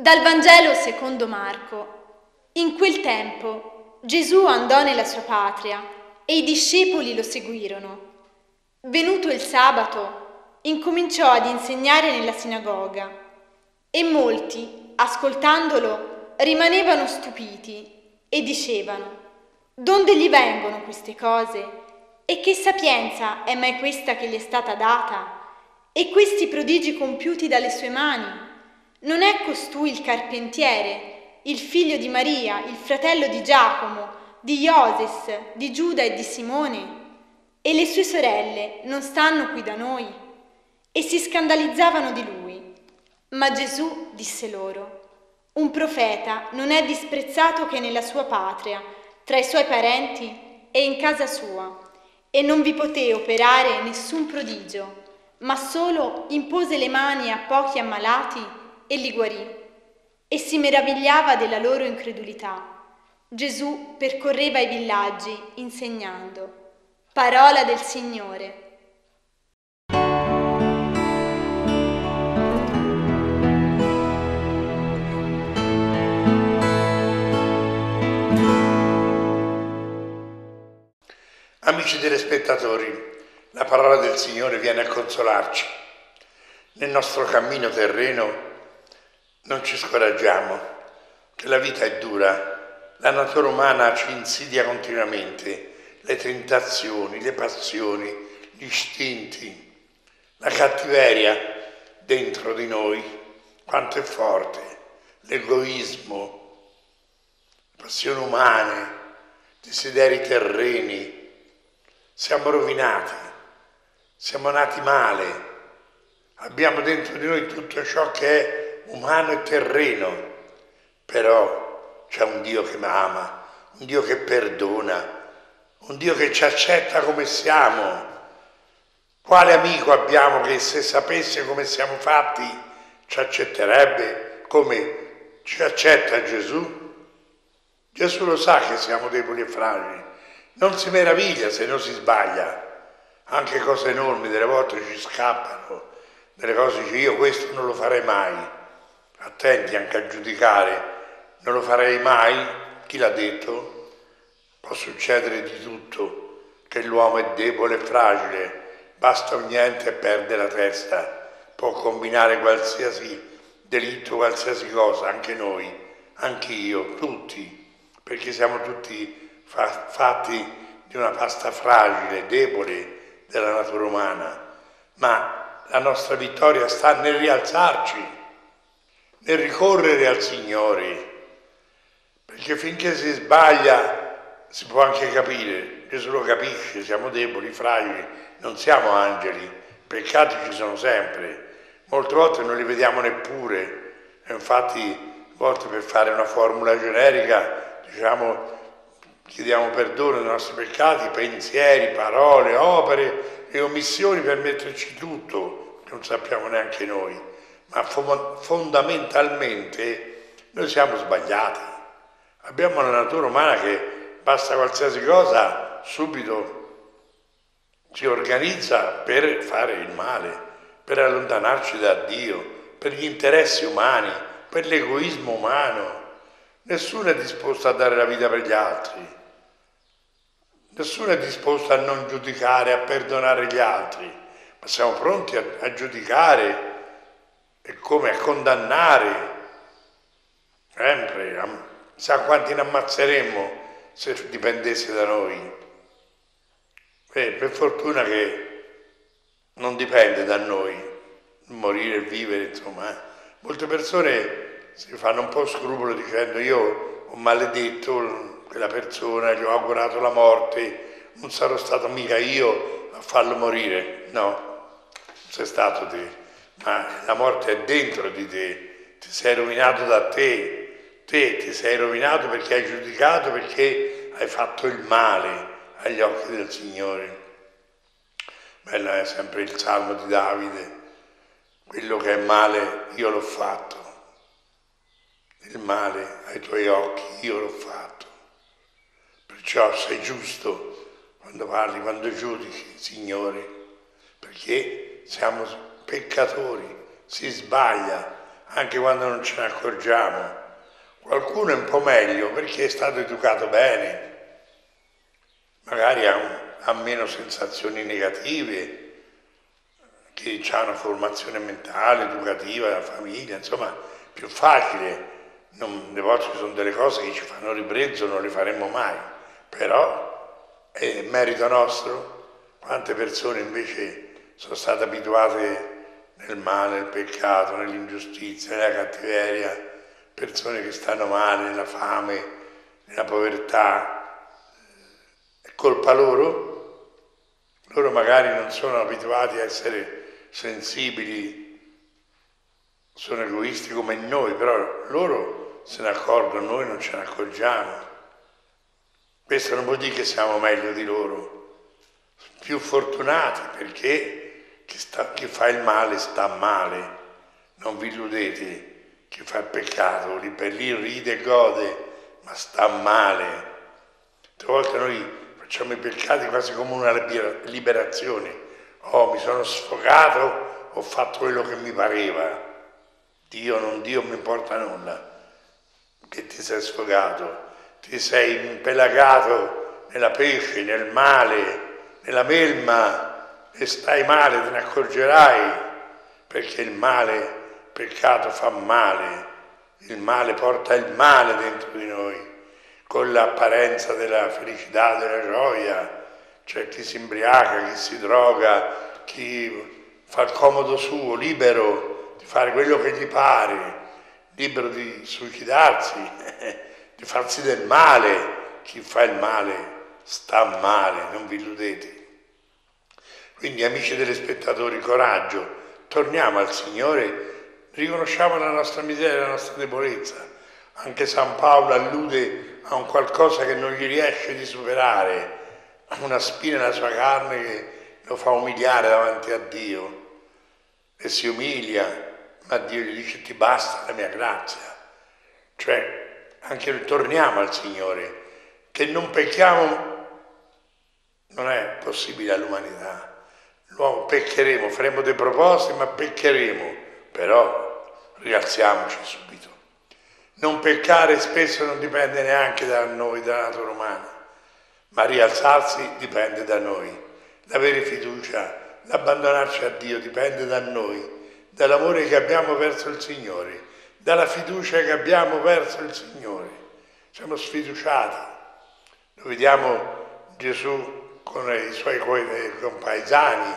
Dal Vangelo secondo Marco. In quel tempo Gesù andò nella sua patria e i discepoli lo seguirono. Venuto il sabato, incominciò ad insegnare nella sinagoga e molti, ascoltandolo, rimanevano stupiti e dicevano, Donde gli vengono queste cose? E che sapienza è mai questa che gli è stata data? E questi prodigi compiuti dalle sue mani? Non è costui il carpentiere, il figlio di Maria, il fratello di Giacomo, di Ioses, di Giuda e di Simone? E le sue sorelle non stanno qui da noi? E si scandalizzavano di lui. Ma Gesù disse loro, un profeta non è disprezzato che nella sua patria, tra i suoi parenti e in casa sua, e non vi poté operare nessun prodigio, ma solo impose le mani a pochi ammalati e li guarì e si meravigliava della loro incredulità. Gesù percorreva i villaggi insegnando. Parola del Signore. Amici telespettatori, la parola del Signore viene a consolarci. Nel nostro cammino terreno non ci scoraggiamo, che la vita è dura, la natura umana ci insidia continuamente, le tentazioni, le passioni, gli istinti, la cattiveria dentro di noi, quanto è forte, l'egoismo, le passioni umane, desideri terreni, siamo rovinati, siamo nati male, abbiamo dentro di noi tutto ciò che è umano e terreno, però c'è un Dio che mi ama, un Dio che perdona, un Dio che ci accetta come siamo. Quale amico abbiamo che se sapesse come siamo fatti ci accetterebbe come ci accetta Gesù? Gesù lo sa che siamo deboli e fragili, non si meraviglia se non si sbaglia, anche cose enormi delle volte ci scappano, delle cose che io questo non lo farei mai attenti anche a giudicare, non lo farei mai, chi l'ha detto? Può succedere di tutto, che l'uomo è debole e fragile, basta un niente e perde la testa, può combinare qualsiasi delitto, qualsiasi cosa, anche noi, anche io, tutti, perché siamo tutti fa- fatti di una pasta fragile, debole della natura umana, ma la nostra vittoria sta nel rialzarci nel ricorrere al Signore, perché finché si sbaglia si può anche capire, Gesù lo capisce, siamo deboli, fragili, non siamo angeli, peccati ci sono sempre, molte volte non li vediamo neppure, infatti a volte per fare una formula generica diciamo chiediamo perdono dei nostri peccati, pensieri, parole, opere e omissioni per metterci tutto, non sappiamo neanche noi ma fondamentalmente noi siamo sbagliati. Abbiamo una natura umana che basta qualsiasi cosa, subito si organizza per fare il male, per allontanarci da Dio, per gli interessi umani, per l'egoismo umano. Nessuno è disposto a dare la vita per gli altri. Nessuno è disposto a non giudicare, a perdonare gli altri, ma siamo pronti a, a giudicare è come a condannare sempre, sa quanti ne ammazzeremmo se dipendesse da noi. Eh, per fortuna che non dipende da noi, morire e vivere, insomma. Eh. Molte persone si fanno un po' scrupolo dicendo io ho maledetto quella persona, gli ho augurato la morte, non sarò stato mica io a farlo morire. No, sei stato te ma la morte è dentro di te, ti sei rovinato da te, te ti sei rovinato perché hai giudicato, perché hai fatto il male agli occhi del Signore. Bello è sempre il salmo di Davide, quello che è male io l'ho fatto, il male ai tuoi occhi io l'ho fatto. Perciò sei giusto quando parli, quando giudichi, Signore, perché siamo peccatori, si sbaglia, anche quando non ce ne accorgiamo. Qualcuno è un po' meglio perché è stato educato bene, magari ha, ha meno sensazioni negative, chi ha una formazione mentale, educativa, la famiglia, insomma, più facile. Non, le volte ci sono delle cose che ci fanno ribrezzo, non le faremo mai, però è merito nostro. Quante persone invece sono state abituate nel male, nel peccato, nell'ingiustizia, nella cattiveria, persone che stanno male, nella fame, nella povertà. È colpa loro? Loro magari non sono abituati a essere sensibili, sono egoisti come noi, però loro se ne accorgono, noi non ce ne accorgiamo. Questo non vuol dire che siamo meglio di loro, più fortunati perché chi, sta, chi fa il male sta male, non vi illudete chi fa il peccato, lì per lì ride e gode, ma sta male. Altre volte noi facciamo i peccati quasi come una liberazione. Oh, mi sono sfogato, ho fatto quello che mi pareva. Dio non Dio mi importa nulla che ti sei sfogato, ti sei impelagato nella pesce, nel male, nella melma e stai male, te ne accorgerai, perché il male peccato fa male, il male porta il male dentro di noi, con l'apparenza della felicità, della gioia. C'è chi si imbriaca, chi si droga, chi fa il comodo suo, libero di fare quello che gli pare, libero di suicidarsi, di farsi del male. Chi fa il male sta male, non vi illudete. Quindi amici telespettatori, coraggio, torniamo al Signore riconosciamo la nostra miseria, la nostra debolezza. Anche San Paolo allude a un qualcosa che non gli riesce di superare, una spina nella sua carne che lo fa umiliare davanti a Dio e si umilia, ma Dio gli dice ti basta la mia grazia. Cioè, anche noi torniamo al Signore, che non pecchiamo non è possibile all'umanità. L'uomo peccheremo, faremo dei propositi, ma peccheremo però rialziamoci subito. Non peccare spesso non dipende neanche da noi, dalla natura umana, ma rialzarsi dipende da noi. L'avere fiducia, l'abbandonarci a Dio dipende da noi, dall'amore che abbiamo verso il Signore, dalla fiducia che abbiamo verso il Signore. Siamo sfiduciati. Lo vediamo Gesù con i suoi compaesani,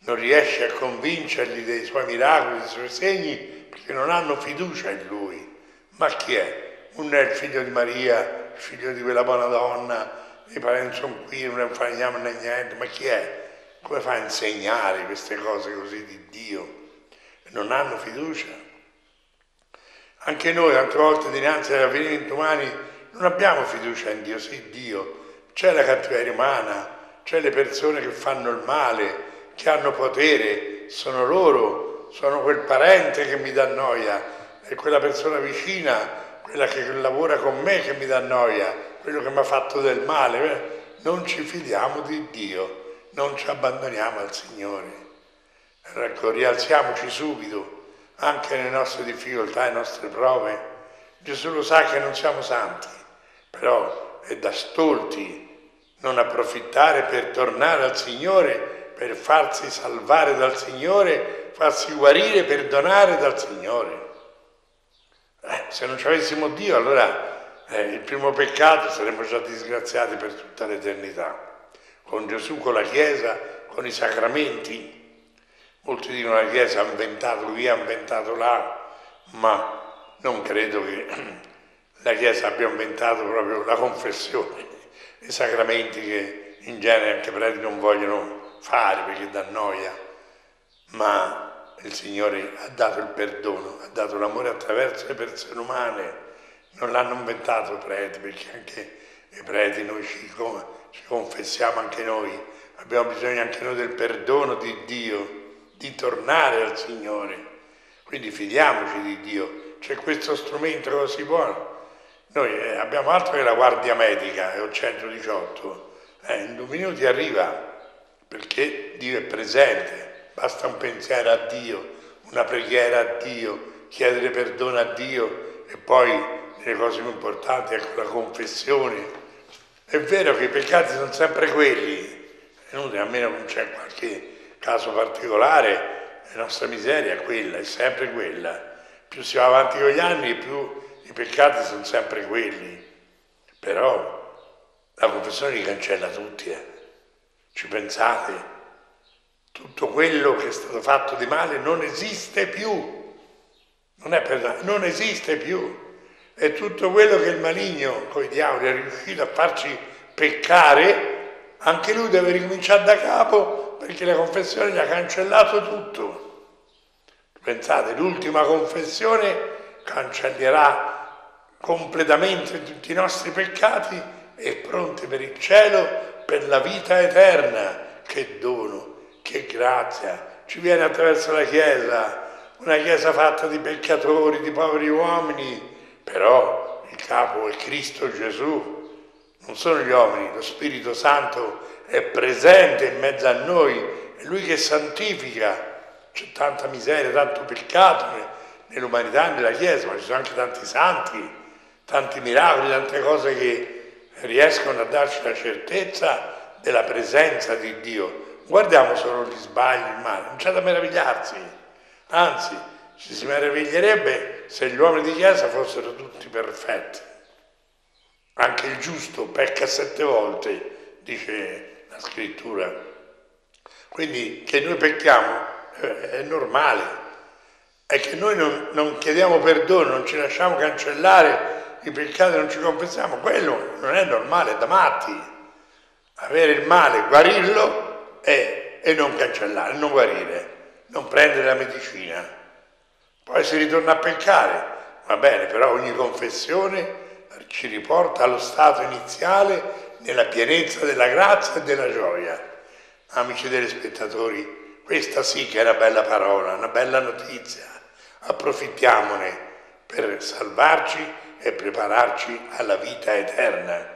non riesce a convincerli dei suoi miracoli, dei suoi segni, perché non hanno fiducia in lui. Ma chi è? Non è il figlio di Maria, il figlio di quella buona donna, i parenti sono qui, non facciamo né niente, ma chi è? Come fa a insegnare queste cose così di Dio? Non hanno fiducia. Anche noi, tante volte, dinanzi agli avvenimenti umani, non abbiamo fiducia in Dio, sì Dio. C'è la cattiveria umana, c'è le persone che fanno il male, che hanno potere, sono loro, sono quel parente che mi dà noia, è quella persona vicina, quella che lavora con me che mi dà noia, quello che mi ha fatto del male. Non ci fidiamo di Dio, non ci abbandoniamo al Signore. Ecco, rialziamoci subito, anche nelle nostre difficoltà, nelle nostre prove. Gesù lo sa che non siamo santi, però è da stolti non approfittare per tornare al Signore per farsi salvare dal Signore, farsi guarire, perdonare dal Signore. Eh, se non ci avessimo Dio, allora eh, il primo peccato saremmo già disgraziati per tutta l'eternità. Con Gesù, con la Chiesa, con i sacramenti. Molti dicono la Chiesa ha inventato qui, ha inventato là, ma non credo che la Chiesa abbia inventato proprio la confessione, i sacramenti che in genere anche i preti non vogliono fare perché dà noia, ma il Signore ha dato il perdono, ha dato l'amore attraverso le persone umane, non l'hanno inventato i preti, perché anche i preti noi ci, ci confessiamo anche noi, abbiamo bisogno anche noi del perdono di Dio, di tornare al Signore. Quindi fidiamoci di Dio, c'è questo strumento così buono. Noi eh, abbiamo altro che la guardia medica, è ho 118, eh, in due minuti arriva perché Dio è presente, basta un pensiero a Dio, una preghiera a Dio, chiedere perdono a Dio e poi le cose più importanti, ecco la confessione. È vero che i peccati sono sempre quelli, inutile, a meno che non c'è qualche caso particolare, la nostra miseria è quella, è sempre quella. Più si va avanti con gli anni, più i peccati sono sempre quelli. Però la confessione li cancella tutti, eh. ci pensate? Tutto quello che è stato fatto di male non esiste più. Non è per non esiste più. E tutto quello che il maligno, con i diavoli, è riuscito a farci peccare, anche lui deve ricominciare da capo perché la confessione gli ha cancellato tutto. Pensate, l'ultima confessione cancellerà completamente tutti i nostri peccati e pronti per il cielo, per la vita eterna. Che dono, che grazia. Ci viene attraverso la Chiesa, una Chiesa fatta di peccatori, di poveri uomini, però il capo è Cristo Gesù, non sono gli uomini, lo Spirito Santo è presente in mezzo a noi, è Lui che santifica. C'è tanta miseria, tanto peccato nell'umanità, nella Chiesa, ma ci sono anche tanti santi, tanti miracoli, tante cose che riescono a darci la certezza della presenza di Dio. Guardiamo solo gli sbagli, il male, non c'è da meravigliarsi, anzi ci si meraviglierebbe se gli uomini di Chiesa fossero tutti perfetti. Anche il giusto pecca sette volte, dice la scrittura. Quindi che noi pecchiamo eh, è normale, è che noi non, non chiediamo perdono, non ci lasciamo cancellare i peccati, non ci confessiamo, quello non è normale, è da matti. Avere il male, guarirlo e, e non cancellare, non guarire, non prendere la medicina. Poi si ritorna a peccare, va bene, però ogni confessione ci riporta allo stato iniziale nella pienezza della grazia e della gioia. Amici telespettatori, questa sì che è una bella parola, una bella notizia. Approfittiamone per salvarci e prepararci alla vita eterna.